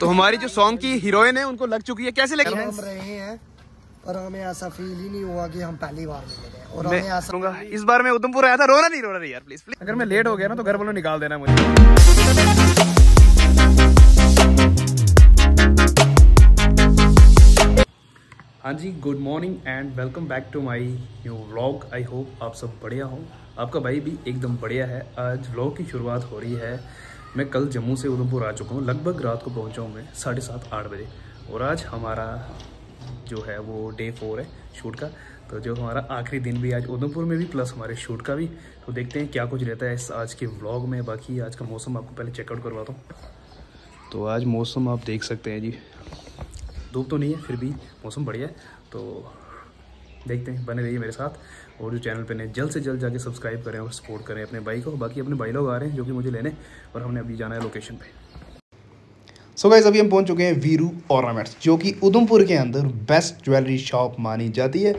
तो हमारी जो सॉन्ग की हीरोइन है उनको लग चुकी है। कैसे लगी? हम रहे हैं पर हमें ऐसा फील ही नहीं हुआ कि हम पहली बार मिले हैं। और हमें ऐसा इस बार मैं उधमपुर आया था रोना नहीं रोना नहीं यार प्लीज़ प्लीज़ अगर मैं लेट हो गया ना तो घर वालों निकाल देना मुझे। हाँ जी good morning and welcome back to my new vlog I hope आप सब बढ़िया हो। आपका भाई भी एकदम बढ़िया है। आज व्लॉग की शुरुआत हो रही है। मैं कल जम्मू से उधमपुर आ चुका हूँ। लगभग रात को पहुँचा हूँ मैं साढ़े सात आठ बजे। और आज हमारा जो है वो डे फोर है शूट का। तो जो हमारा आखिरी दिन भी आज उधमपुर में भी प्लस हमारे शूट का भी। तो देखते हैं क्या कुछ रहता है इस आज के व्लॉग में। बाकी आज का मौसम आपको पहले चेकआउट करवाता हूँ। तो आज मौसम आप देख सकते हैं जी। धूप तो नहीं है फिर भी मौसम बढ़िया है। तो देखते हैं, बने रहिए मेरे साथ। और जो चैनल पे ने जल्द से जल्द जाके सब्सक्राइब करें और सपोर्ट करें अपने भाई को। बाकी अपने भाई लोग आ रहे हैं जो कि मुझे लेने, और हमने अभी जाना है लोकेशन पे। सो गाइज़ अभी हम पहुँच चुके हैं वीरू ऑर्नामेंट्स जो कि उधमपुर के अंदर बेस्ट ज्वेलरी शॉप मानी जाती है।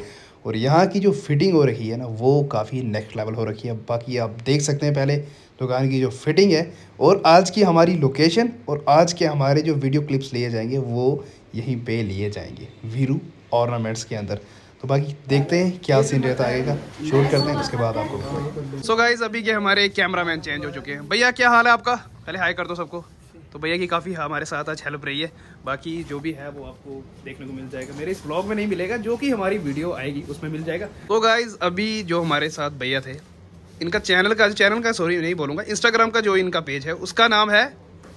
और यहाँ की जो फिटिंग हो रखी है ना, वो काफ़ी नेक्स्ट लेवल हो रखी है। बाकी आप देख सकते हैं पहले दुकान की जो फिटिंग है, और आज की हमारी लोकेशन और आज के हमारे जो वीडियो क्लिप्स लिए जाएँगे, वो यहीं पे लिए जाएँगे, वीरू ऑर्नामेंट्स के अंदर। तो बाकी देखते हैं क्या सीन रहता है शूट करते हैं, उसके बाद आपको सो गाइज़ अभी के हमारे कैमरामैन चेंज हो चुके हैं। भैया, क्या हाल है आपका? पहले हाई कर दो सबको। तो भैया की काफ़ी हमारे साथ आज हेल्प रही है। बाकी जो भी है वो आपको देखने को मिल जाएगा। मेरे इस ब्लॉग में नहीं मिलेगा, जो कि हमारी वीडियो आएगी, उसमें मिल जाएगा। तो गाइज़ अभी जो हमारे साथ भैया थे, इनका चैनल का चैनल का सॉरी नहीं बोलूँगा इंस्टाग्राम का जो इनका पेज है, उसका नाम है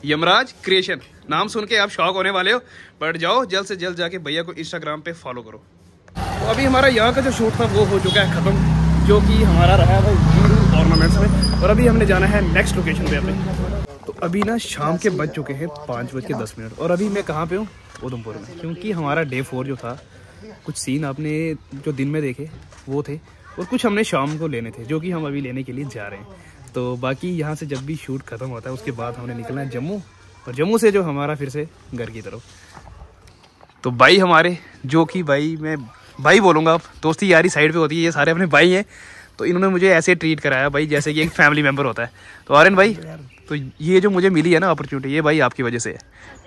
यमराज क्रिएशन नाम सुन के आप शौक होने वाले हो बट जाओ, जल्द से जल्द जाके भैया को इंस्टाग्राम पे फॉलो करो। अभी हमारा यहाँ का जो शूट था, वो हो चुका है ख़त्म, जो कि हमारा रहा है वो में। और अभी हमने जाना है नेक्स्ट लोकेशन पे अपने। तो अभी ना शाम के बज चुके हैं पाँच बज के दस मिनट। और अभी मैं कहाँ पे हूँ? उधमपुर में। क्योंकि हमारा डे फोर जो था, कुछ सीन आपने जो दिन में देखे, वो थे। और कुछ हमने शाम को लेने थे, जो कि हम अभी लेने के लिए जा रहे हैं। तो बाकी यहाँ से जब भी शूट ख़त्म होता है, उसके बाद हमने निकलना है जम्मू। और जम्मू से जो हमारा फिर से घर की तरफ़। तो भाई हमारे, जो कि भाई मैं भाई बोलूँगा अब दोस्ती यारी साइड पे होती है ये सारे अपने भाई हैं तो इन्होंने मुझे ऐसे ट्रीट कराया भाई जैसे कि एक फैमिली मेंबर होता है। तो आर्यन भाई तो ये जो मुझे मिली है ना अपॉर्चुनिटी ये भाई आपकी वजह से है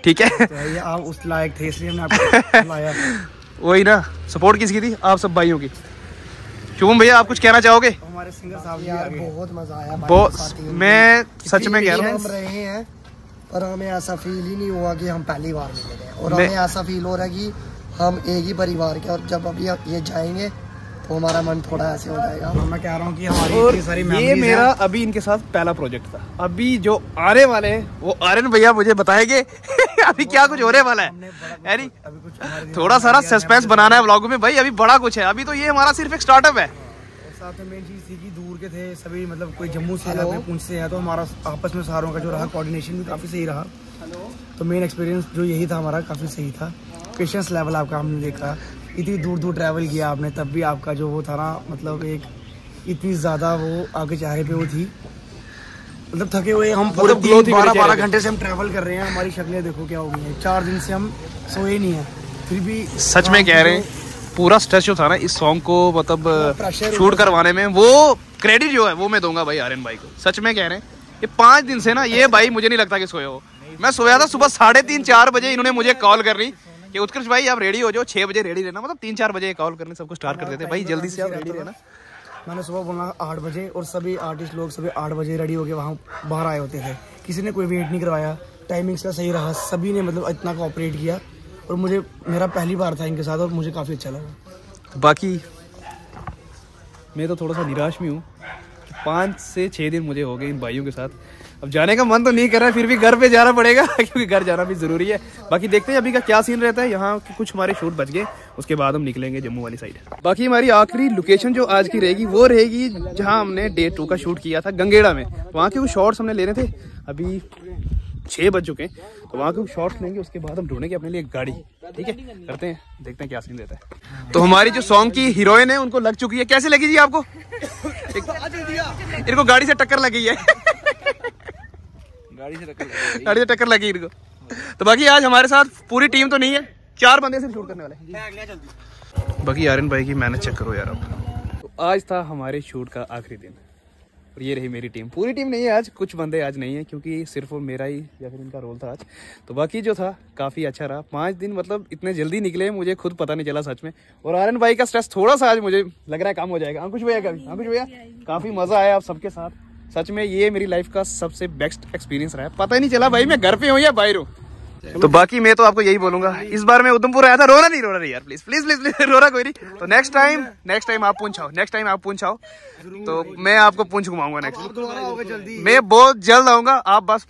ठीक है? तो आप उस लायक थे इसलिए हमने आपको बुलाया। वही ना सपोर्ट किसकी थी? आप सब भाइयों की। शुभम भैया आप कुछ कहना चाहोगे? हमारे सिंगर साहब यार बहुत मज़ा आया बहुत। मैं सच में कह रहा हूँ। रहे हैं पर हमें ऐसा फील ही नहीं हुआ कि हम पहली बार मिले हैं। और हमें ऐसा फील हो रहा है कि हम एक ही परिवार के और जब अभी ये जाएँगे तो हमारा मन थोड़ा ऐसे हो जाएगा। मैं कह रहा हूँ कि हमारी और सारी ये मेरा अभी इनके साथ पहला प्रोजेक्ट था। अभी जो आने वाले हैं वो आर्यन भैया मुझे बताएँगे। अभी क्या कुछ होने वाला है। यानी अभी कुछ थोड़ा सारा सस्पेंस बनाना है व्लॉग में। भाई अभी बड़ा कुछ है। अभी तो ये हमारा सिर्फ़ एक स्टार्टअप है। और साथ में मेन चीज़ थी कि दूर के थे सभी मतलब कोई जम्मू से है कोई से है तो हमारा आपस में सारों का जो रहा कोऑर्डिनेशन भी काफ़ी सही रहा। तो मेन एक्सपीरियंस जो यही था हमारा काफ़ी सही था। पेशेंस लेवल आपका हमने देखा। इतनी दूर दूर ट्रैवल किया आपने तब भी आपका जो वो था ना मतलब एक इतनी ज़्यादा वो आपके चेहरे पे वो थी। मतलब थके हुए हम पूरे मतलब बारह बारह घंटे से हम ट्रैवल कर रहे हैं हमारी शक्लें देखो क्या हो गई हैं। चार दिन से हम सोए नहीं है। फिर भी सच में कह रहे हैं पूरा स्ट्रेस जो था ना इस सॉन्ग को मतलब शूट करवाने में वो क्रेडिट जो है वो मैं दूँगा भाई आर्यन भाई को। सच में कह रहे हैं ये पाँच दिन से ना ये भाई मुझे नहीं लगता कि सोए हो। मैं सोया था सुबह साढ़े तीन चार बजे इन्होंने मुझे कॉल कर रही कि उत्कर्ष भाई आप रेडी हो जाओ छह बजे रेडी रहना। मतलब तीन चार बजे कॉल करने सबको स्टार्ट कर देते भाई जल्दी से आप रेडी रहना। मैंने सुबह बोला आठ बजे और सभी आर्टिस्ट लोग सभी आठ बजे रेडी होके वहाँ बाहर आए होते थे। किसी ने कोई वेट नहीं करवाया। टाइमिंग्स का सही रहा। सभी ने मतलब इतना कोऑपरेट किया और मुझे मेरा पहली बार था इनके साथ और मुझे काफ़ी अच्छा लगा। बाकी मैं तो थोड़ा सा निराश भी हूँ पाँच से छः दिन मुझे हो गए इन भाइयों के साथ। अब जाने का मन तो नहीं कर रहा है, फिर भी घर पे जाना पड़ेगा, क्योंकि घर जाना भी ज़रूरी है। बाकी देखते हैं अभी का क्या सीन रहता है। यहाँ कुछ हमारे शूट बच गए, उसके बाद हम निकलेंगे जम्मू वाली साइड बाकी हमारी आखिरी लोकेशन जो आज की रहेगी, वो रहेगी जहाँ हमने डे टू का शूट किया था, गंगेड़ा में। वहाँ के कुछ शॉर्ट्स हमने लेने थे, अभी छः बज चुके हैं। तो वहाँ के शॉर्ट्स लेंगे, उसके बाद हम ढूंढेंगे अपने लिए एक गाड़ी। ठीक है? करते हैं, देखते हैं क्या सीन रहता है। तो हमारी जो सॉन्ग की हीरोइन है, उनको लग चुकी है। कैसे लगी जी आपको? इनको गाड़ी से टक्कर लगी है। गाड़ी से टक्कर गाड़ी से टक्कर लगी इनको। तो बाकी आज हमारे साथ पूरी टीम तो नहीं है चार बंदे सिर्फ़ शूट करने वाले बाकी आर्यन भाई की मेहनत चेक करो यार अब तो आज था हमारे शूट का आखिरी दिन और ये रही मेरी टीम। पूरी टीम नहीं है आज कुछ बंदे आज नहीं है क्योंकि सिर्फ़ और मेरा ही या फिर इनका रोल था आज। तो बाकी जो था काफ़ी अच्छा रहा। पाँच दिन मतलब इतने जल्दी निकले मुझे खुद पता नहीं चला सच में। और आर्यन भाई का स्ट्रेस थोड़ा सा आज मुझे लग रहा है कम हो जाएगा। अंकुश भैया कभी अंकुश भैया काफ़ी मज़ा आया आप सबके साथ। सच में ये मेरी लाइफ का सबसे बेस्ट एक्सपीरियंस रहा है। पता ही नहीं चला भाई मैं घर पे हूँ या बाहर हूँ। तो बाकी मैं तो आपको यही बोलूँगा इस बार मैं उधमपुर आया था रोना नहीं रोना नहीं यार प्लीज़ प्लीज़ प्लीज़ प्लीज़ रोना कोई नहीं। तो नेक्स्ट टाइम नेक्स्ट टाइम आप पूछाओ नेक्स्ट टाइम आप पूछाओ तो मैं आपको पूछ घुमाऊँगा नेक्स्ट मैं बहुत जल्द आऊँगा आप बस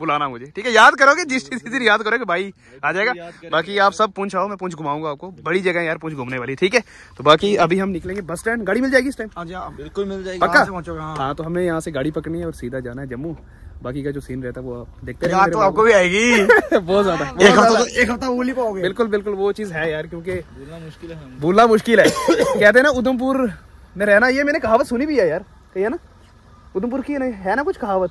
बुलाना मुझे। ठीक है याद करोगे? जिस चीज़ दिन याद करोगे भाई आ जाएगा। बाकी आप सब पूछ आओ मैं पूछ घुमाऊँगा आपको। बड़ी जगह यार पूछ घूमने वाली ठीक है? तो बाकी अभी हम निकलेंगे बस स्टैंड। गाड़ी मिल जाएगी इस टाइम बिल्कुल मिल जाएगी। पक्का? हाँ। हाँ तो हमें यहाँ से गाड़ी पकड़नी है और सीधा जाना है जम्मू। बाकी का जो सीन रहता है वो आप देखते रहेंगे तो आपको भी आएगी। बहुत ज़्यादा। एक हफ़्ता तो एक हफ़्ता भूल ही पाओगे बिल्कुल बिल्कुल वो चीज़ है यार क्योंकि भूलना मुश्किल है भूलना मुश्किल है। कहते हैं ना उधमपुर में रहना ये मैंने कहावत सुनी भी है यार। कही है ना? उधमपुर की है ना कुछ कहावत?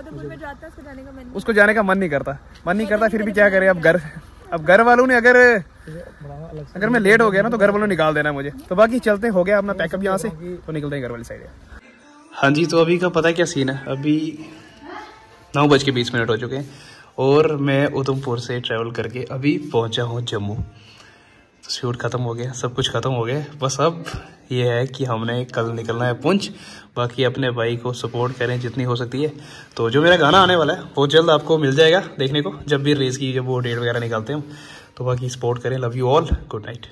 उसको जाने का मन नहीं। उसको जाने का मन नहीं करता। मन नहीं करता फिर भी क्या करे? अब घर अब घर वालों ने अगर अगर मैं लेट हो गया ना तो घर वालों ने निकाल देना मुझे। तो बाकी चलते हो गया अपना पैकअप यहाँ से तो निकलते हैं घर वाली साइड हाँ जी तो अभी का पता क्या सीन है? अभी नौ बज के बीस मिनट हो चुके हैं और मैं उधमपुर से ट्रैवल करके अभी पहुँचा हूँ जम्मू। शूट ख़त्म हो गया, सब कुछ ख़त्म हो गया। बस अब ये है कि हमने कल निकलना है पुंछ। बाकी अपने भाई को सपोर्ट करें जितनी हो सकती है। तो जो मेरा गाना आने वाला है, वो जल्द आपको मिल जाएगा देखने को, जब भी रेस की जब वो डेट वगैरह निकालते हैं हम। तो बाकी सपोर्ट करें love you all good night